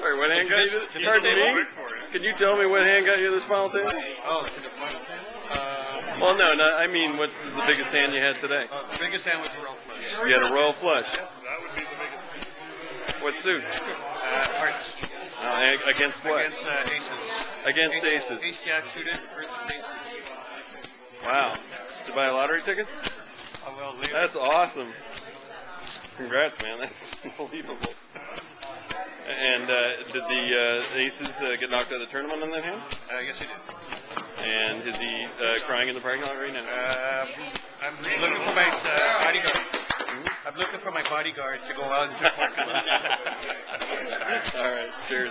got you this- this? to this Pardon table? me? Can you tell me what hand got you this final table? Oh, to the final uh, Well, no, no. I mean, what's is the biggest hand you had today? uh, the biggest hand was the royal flush. You had a royal flush. That would be the biggest. What suit? Uh, hearts Uh, against what? against uh, aces. Against Ace- aces. Ace jack suited versus aces. Wow. To buy a lottery ticket? Well, leave That's awesome. Congrats, man. That's unbelievable. And uh, did the uh, aces uh, get knocked out of the tournament on that hand? Uh, yes, he did. And is he uh, crying in the parking lot right now? Um, I'm looking for my uh, bodyguard. I'm looking for my bodyguard to go out into the parking lot. All right. Cheers.